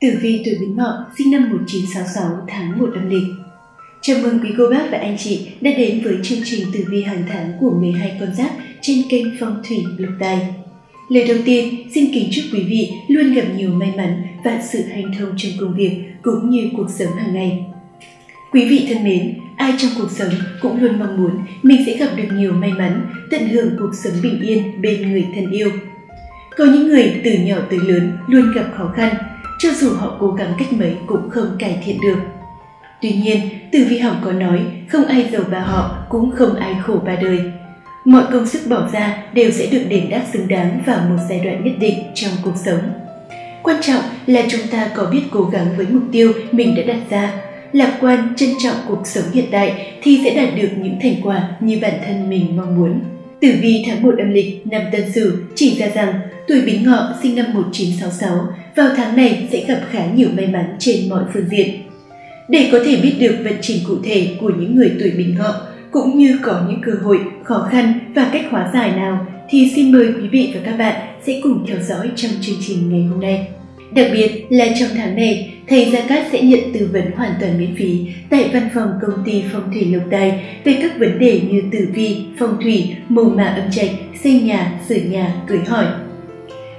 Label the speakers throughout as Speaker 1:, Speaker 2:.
Speaker 1: Tử vi tuổi Bính Ngọ sinh năm 1966 tháng 1 âm lịch. Chào mừng quý cô bác và anh chị đã đến với chương trình tử vi hàng tháng của 12 con giáp trên kênh Phong thủy Lục Tài. Lời đầu tiên, xin kính chúc quý vị luôn gặp nhiều may mắn và sự hành thông trong công việc cũng như cuộc sống hàng ngày. Quý vị thân mến, ai trong cuộc sống cũng luôn mong muốn mình sẽ gặp được nhiều may mắn, tận hưởng cuộc sống bình yên bên người thân yêu. Có những người từ nhỏ tới lớn luôn gặp khó khăn, cho dù họ cố gắng cách mấy cũng không cải thiện được. Tuy nhiên, từ vi học có nói, không ai giàu ba họ, cũng không ai khổ ba đời. Mọi công sức bỏ ra đều sẽ được đền đáp xứng đáng vào một giai đoạn nhất định trong cuộc sống. Quan trọng là chúng ta có biết cố gắng với mục tiêu mình đã đặt ra, lạc quan, trân trọng cuộc sống hiện tại thì sẽ đạt được những thành quả như bản thân mình mong muốn. Tử vi tháng 1 âm lịch năm Tân Sửu chỉ ra rằng tuổi Bính Ngọ sinh năm 1966 vào tháng này sẽ gặp khá nhiều may mắn trên mọi phương diện. Để có thể biết được vận trình cụ thể của những người tuổi bình Ngọ cũng như có những cơ hội, khó khăn và cách hóa giải nào thì xin mời quý vị và các bạn sẽ cùng theo dõi trong chương trình ngày hôm nay. Đặc biệt là trong tháng này, thầy Gia Cát sẽ nhận tư vấn hoàn toàn miễn phí tại văn phòng công ty Phong thủy Lộc Tài về các vấn đề như tử vi, phong thủy, màu mã âm trạch, xây nhà, sửa nhà, cưới hỏi.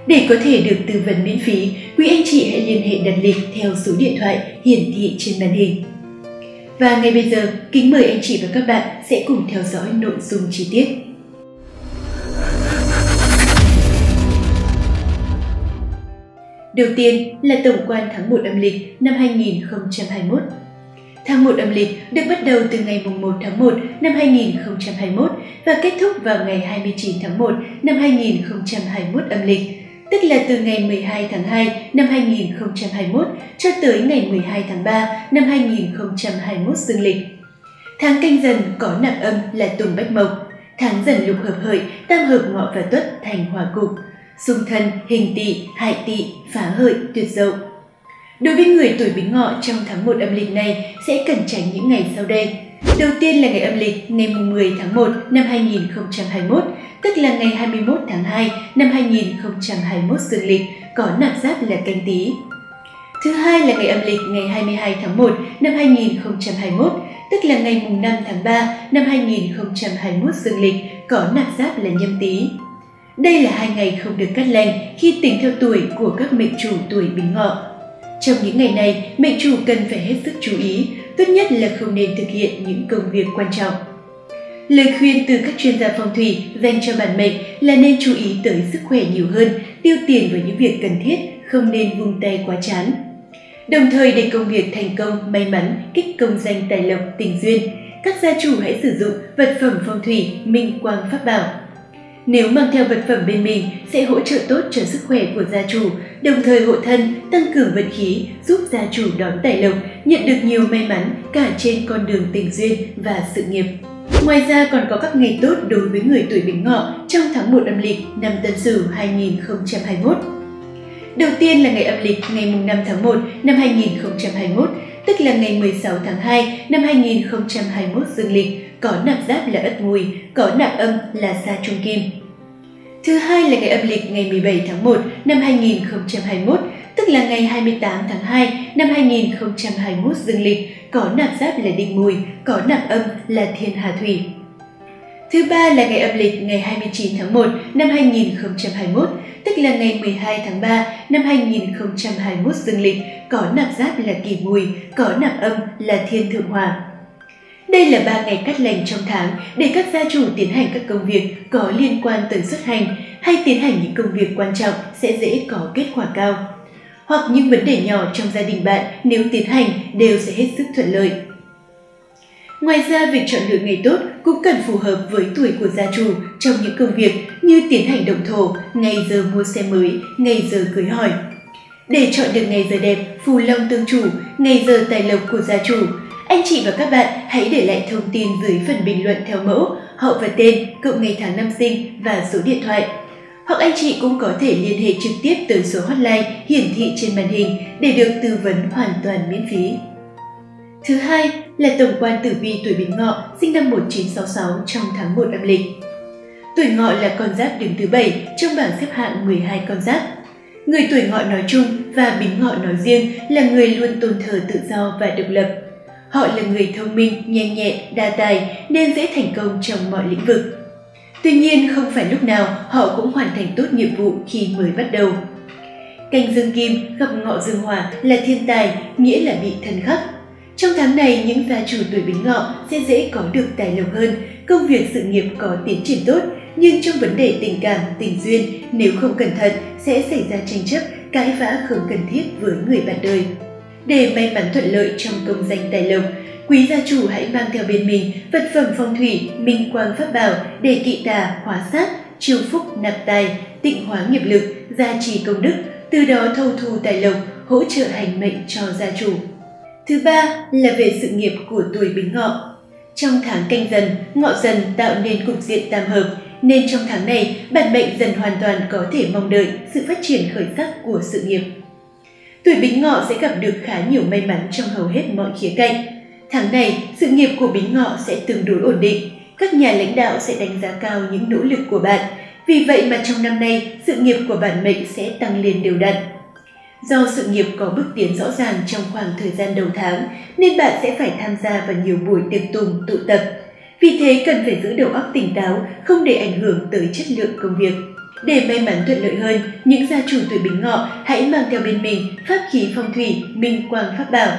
Speaker 1: Để có thể được tư vấn miễn phí, quý anh chị hãy liên hệ đặt lịch theo số điện thoại hiển thị trên màn hình. Và ngay bây giờ, kính mời anh chị và các bạn sẽ cùng theo dõi nội dung chi tiết. Đầu tiên là tổng quan tháng 1 âm lịch năm 2021. Tháng 1 âm lịch được bắt đầu từ ngày 1 tháng 1 năm 2021 và kết thúc vào ngày 29 tháng 1 năm 2021 âm lịch, tức là từ ngày 12 tháng 2 năm 2021 cho tới ngày 12 tháng 3 năm 2021 dương lịch. Tháng canh dần có nạp âm là tùng bách mộc, tháng dần lục hợp hợi, tam hợp ngọ và tuất thành hòa cục, xung thân, hình tỵ, hại tỵ, phá hợi, tuyệt dậu. Đối với người tuổi Bính Ngọ trong tháng 1 âm lịch này sẽ cần tránh những ngày sau đây. Đầu tiên là ngày âm lịch ngày 10 tháng 1 năm 2021, tức là ngày 21 tháng 2 năm 2021 dương lịch, có nạp giáp là canh tí. Thứ hai là ngày âm lịch ngày 22 tháng 1 năm 2021, tức là ngày 5 tháng 3 năm 2021 dương lịch, có nạp giáp là nhâm tý. Đây là hai ngày không được cắt lành khi tính theo tuổi của các mệnh chủ tuổi Bính Ngọ. Trong những ngày này, mệnh chủ cần phải hết sức chú ý, tốt nhất là không nên thực hiện những công việc quan trọng. Lời khuyên từ các chuyên gia phong thủy dành cho bản mệnh là nên chú ý tới sức khỏe nhiều hơn, tiêu tiền vào những việc cần thiết, không nên vung tay quá chán. Đồng thời để công việc thành công, may mắn, kích công danh tài lộc, tình duyên, các gia chủ hãy sử dụng vật phẩm phong thủy minh quang pháp bảo nếu mang theo vật phẩm bên mình sẽ hỗ trợ tốt cho sức khỏe của gia chủ, đồng thời hộ thân, tăng cường vận khí, giúp gia chủ đón tài lộc, nhận được nhiều may mắn cả trên con đường tình duyên và sự nghiệp. Ngoài ra còn có các ngày tốt đối với người tuổi Bính Ngọ trong tháng 1 âm lịch năm Tân Sửu 2021. Đầu tiên là ngày âm lịch ngày 5 tháng 1 năm 2021, tức là ngày 16 tháng 2 năm 2021 dương lịch, có nạp giáp là ất mùi, có nạp âm là sa trung kim. Thứ hai là ngày âm lịch ngày 17 tháng 1 năm 2021, tức là ngày 28 tháng 2 năm 2021 dương lịch, có nạp giáp là đinh mùi, có nạp âm là thiên hà thủy. Thứ ba là ngày âm lịch ngày 29 tháng 1 năm 2021, tức là ngày 12 tháng 3 năm 2021 dương lịch, có nạp giáp là kỷ mùi, có nạp âm là thiên thượng hòa. Đây là 3 ngày cắt lành trong tháng để các gia chủ tiến hành các công việc có liên quan tới xuất hành hay tiến hành những công việc quan trọng sẽ dễ có kết quả cao. Hoặc những vấn đề nhỏ trong gia đình bạn nếu tiến hành đều sẽ hết sức thuận lợi. Ngoài ra, việc chọn lựa ngày tốt cũng cần phù hợp với tuổi của gia chủ trong những công việc như tiến hành động thổ, ngày giờ mua xe mới, ngày giờ cưới hỏi. Để chọn được ngày giờ đẹp, phù long tương chủ, ngày giờ tài lộc của gia chủ, anh chị và các bạn hãy để lại thông tin dưới phần bình luận theo mẫu, họ và tên, cộng ngày tháng năm sinh và số điện thoại. Hoặc anh chị cũng có thể liên hệ trực tiếp tới số hotline hiển thị trên màn hình để được tư vấn hoàn toàn miễn phí. Thứ hai là tổng quan tử vi tuổi Bính Ngọ sinh năm 1966 trong tháng 1 âm lịch. Tuổi Ngọ là con giáp đứng thứ 7 trong bảng xếp hạng 12 con giáp. Người tuổi Ngọ nói chung và Bính Ngọ nói riêng là người luôn tôn thờ tự do và độc lập. Họ là người thông minh, nhanh nhẹn, đa tài nên dễ thành công trong mọi lĩnh vực. Tuy nhiên, không phải lúc nào họ cũng hoàn thành tốt nhiệm vụ khi mới bắt đầu. Canh dương kim gặp ngọ dương hỏa là thiên tài, nghĩa là bị thần khắc. Trong tháng này, những gia chủ tuổi bính ngọ sẽ dễ có được tài lộc hơn, công việc sự nghiệp có tiến triển tốt, nhưng trong vấn đề tình cảm, tình duyên, nếu không cẩn thận sẽ xảy ra tranh chấp, cãi vã không cần thiết với người bạn đời. Để may mắn thuận lợi trong công danh tài lộc, quý gia chủ hãy mang theo bên mình vật phẩm phong thủy, minh quang pháp bảo để kỵ tà, hóa sát, chiêu phúc, nạp tài, tịnh hóa nghiệp lực, gia trì công đức, từ đó thâu thu tài lộc, hỗ trợ hành mệnh cho gia chủ. Thứ ba là về sự nghiệp của tuổi Bính Ngọ. Trong tháng canh dần, ngọ dần tạo nên cục diện tam hợp, nên trong tháng này bản mệnh dần hoàn toàn có thể mong đợi sự phát triển khởi sắc của sự nghiệp. Tuổi Bính Ngọ sẽ gặp được khá nhiều may mắn trong hầu hết mọi khía cạnh. Tháng này, sự nghiệp của Bính Ngọ sẽ tương đối ổn định, các nhà lãnh đạo sẽ đánh giá cao những nỗ lực của bạn. Vì vậy mà trong năm nay, sự nghiệp của bản mệnh sẽ tăng lên đều đặn. Do sự nghiệp có bước tiến rõ ràng trong khoảng thời gian đầu tháng, nên bạn sẽ phải tham gia vào nhiều buổi tiệc tùng, tụ tập. Vì thế cần phải giữ đầu óc tỉnh táo, không để ảnh hưởng tới chất lượng công việc. Để may mắn thuận lợi hơn, những gia chủ tuổi bính ngọ hãy mang theo bên mình pháp khí phong thủy, minh quang pháp bảo.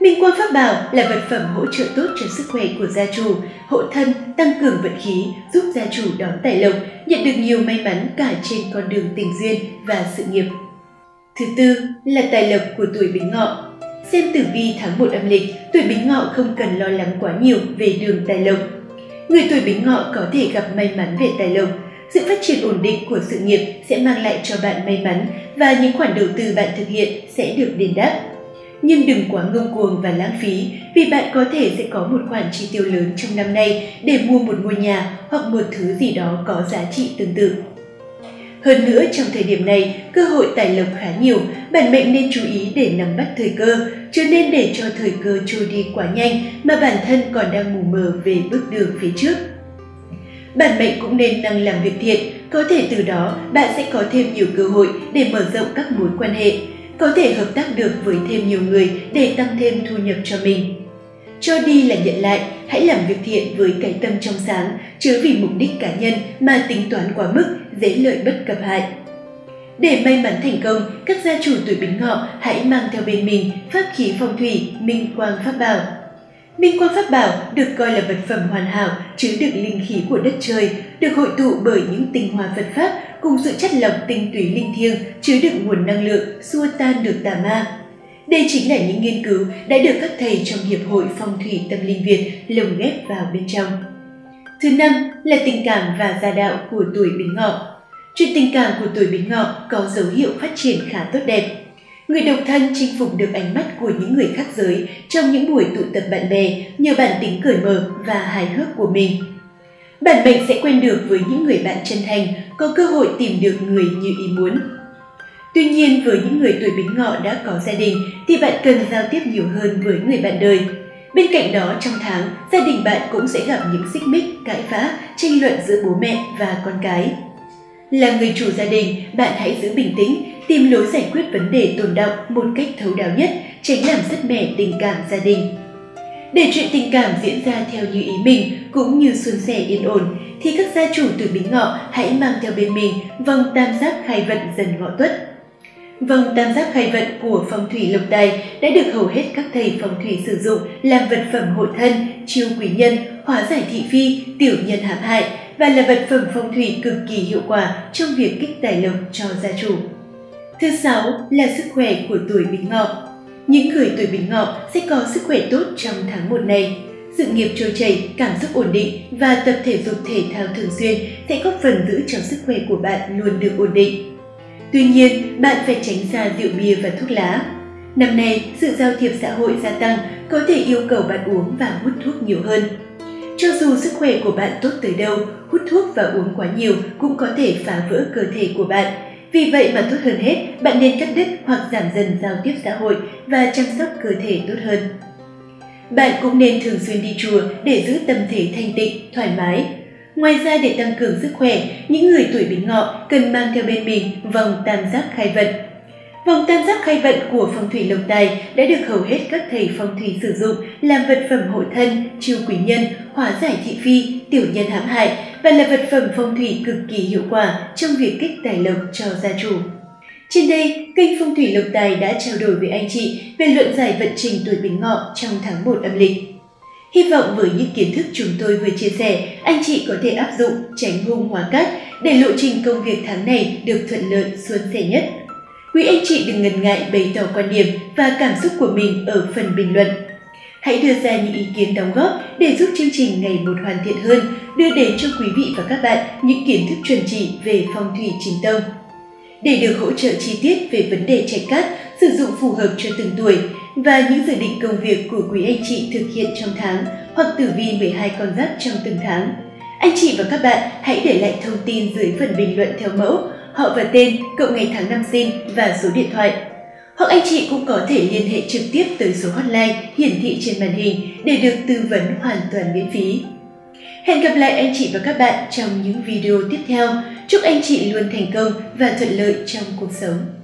Speaker 1: Minh quang pháp bảo là vật phẩm hỗ trợ tốt cho sức khỏe của gia chủ, hộ thân, tăng cường vận khí, giúp gia chủ đón tài lộc, nhận được nhiều may mắn cả trên con đường tình duyên và sự nghiệp. Thứ tư là tài lộc của tuổi Bính Ngọ. Xem tử vi tháng 1 âm lịch, tuổi Bính Ngọ không cần lo lắng quá nhiều về đường tài lộc. Người tuổi Bính Ngọ có thể gặp may mắn về tài lộc. Sự phát triển ổn định của sự nghiệp sẽ mang lại cho bạn may mắn và những khoản đầu tư bạn thực hiện sẽ được đền đáp. Nhưng đừng quá ngông cuồng và lãng phí vì bạn có thể sẽ có một khoản chi tiêu lớn trong năm nay để mua một ngôi nhà hoặc một thứ gì đó có giá trị tương tự. Hơn nữa trong thời điểm này, cơ hội tài lộc khá nhiều, bản mệnh nên chú ý để nắm bắt thời cơ, chứ nên để cho thời cơ trôi đi quá nhanh mà bản thân còn đang mù mờ về bước đường phía trước. Bản mệnh cũng nên năng làm việc thiện, có thể từ đó bạn sẽ có thêm nhiều cơ hội để mở rộng các mối quan hệ, có thể hợp tác được với thêm nhiều người để tăng thêm thu nhập cho mình. Cho đi là nhận lại, hãy làm việc thiện với cái tâm trong sáng, chứ vì mục đích cá nhân mà tính toán quá mức, dễ lợi bất cập hại. Để may mắn thành công, các gia chủ tuổi Bính Ngọ hãy mang theo bên mình pháp khí phong thủy, minh quang pháp bảo. Minh quang pháp bảo được coi là vật phẩm hoàn hảo chứa đựng linh khí của đất trời, được hội tụ bởi những tinh hoa Phật pháp cùng sự chất lọc tinh túy linh thiêng chứa đựng nguồn năng lượng xua tan được tà ma. Đây chính là những nghiên cứu đã được các thầy trong Hiệp hội Phong thủy Tâm linh Việt lồng ghép vào bên trong. Thứ năm là tình cảm và gia đạo của tuổi Bính Ngọ. Chuyện tình cảm của tuổi Bính Ngọ có dấu hiệu phát triển khá tốt đẹp. Người độc thân chinh phục được ánh mắt của những người khác giới trong những buổi tụ tập bạn bè nhờ bản tính cởi mở và hài hước của mình. Bản mệnh sẽ quen được với những người bạn chân thành, có cơ hội tìm được người như ý muốn. Tuy nhiên, với những người tuổi bính ngọ đã có gia đình thì bạn cần giao tiếp nhiều hơn với người bạn đời. Bên cạnh đó, trong tháng, gia đình bạn cũng sẽ gặp những xích mích, cãi vã, tranh luận giữa bố mẹ và con cái. Là người chủ gia đình, bạn hãy giữ bình tĩnh, tìm lối giải quyết vấn đề tồn động một cách thấu đáo nhất, tránh làm sứt mẻ tình cảm gia đình. Để chuyện tình cảm diễn ra theo như ý mình cũng như suôn sẻ yên ổn, thì các gia chủ tuổi bính ngọ hãy mang theo bên mình vòng tam giác khai vận dần ngọ tuất. Vòng tam giác khai vận của phong thủy lục đài đã được hầu hết các thầy phong thủy sử dụng làm vật phẩm hộ thân, chiêu quý nhân, hóa giải thị phi, tiểu nhân hãm hại và là vật phẩm phong thủy cực kỳ hiệu quả trong việc kích tài lộc cho gia chủ. Thứ sáu là sức khỏe của tuổi Bính Ngọ. Những người tuổi Bính Ngọ sẽ có sức khỏe tốt trong tháng 1 này. Sự nghiệp trôi chảy, cảm xúc ổn định và tập thể dục thể thao thường xuyên sẽ góp phần giữ cho sức khỏe của bạn luôn được ổn định. Tuy nhiên, bạn phải tránh xa rượu bia và thuốc lá. Năm nay, sự giao thiệp xã hội gia tăng có thể yêu cầu bạn uống và hút thuốc nhiều hơn. Cho dù sức khỏe của bạn tốt tới đâu, hút thuốc và uống quá nhiều cũng có thể phá vỡ cơ thể của bạn. Vì vậy mà tốt hơn hết, bạn nên cắt đứt hoặc giảm dần giao tiếp xã hội và chăm sóc cơ thể tốt hơn. Bạn cũng nên thường xuyên đi chùa để giữ tâm thể thanh tịnh, thoải mái, Ngoài ra để tăng cường sức khỏe, những người tuổi bính ngọ cần mang theo bên mình vòng tam giác khai vận. Vòng tam giác khai vận của phong thủy lộc tài đã được hầu hết các thầy phong thủy sử dụng làm vật phẩm hộ thân, chiêu quý nhân, hóa giải thị phi, tiểu nhân hãm hại và là vật phẩm phong thủy cực kỳ hiệu quả trong việc kích tài lộc cho gia chủ. Trên đây, kênh Phong thủy Lộc Tài đã trao đổi với anh chị về luận giải vận trình tuổi Bính Ngọ trong tháng 1 âm lịch. Hy vọng với những kiến thức chúng tôi vừa chia sẻ, anh chị có thể áp dụng tránh hung hóa cát để lộ trình công việc tháng này được thuận lợi suôn sẻ nhất. Quý anh chị đừng ngần ngại bày tỏ quan điểm và cảm xúc của mình ở phần bình luận. Hãy đưa ra những ý kiến đóng góp để giúp chương trình ngày một hoàn thiện hơn, đưa đến cho quý vị và các bạn những kiến thức chuẩn chỉ về phong thủy chính tông. Để được hỗ trợ chi tiết về vấn đề chạy cát, sử dụng phù hợp cho từng tuổi và những dự định công việc của quý anh chị thực hiện trong tháng hoặc tử vi 12 con giáp trong từng tháng, anh chị và các bạn hãy để lại thông tin dưới phần bình luận theo mẫu, họ và tên, cộng ngày tháng năm sinh và số điện thoại. Hoặc anh chị cũng có thể liên hệ trực tiếp tới số hotline hiển thị trên màn hình để được tư vấn hoàn toàn miễn phí. Hẹn gặp lại anh chị và các bạn trong những video tiếp theo. Chúc anh chị luôn thành công và thuận lợi trong cuộc sống.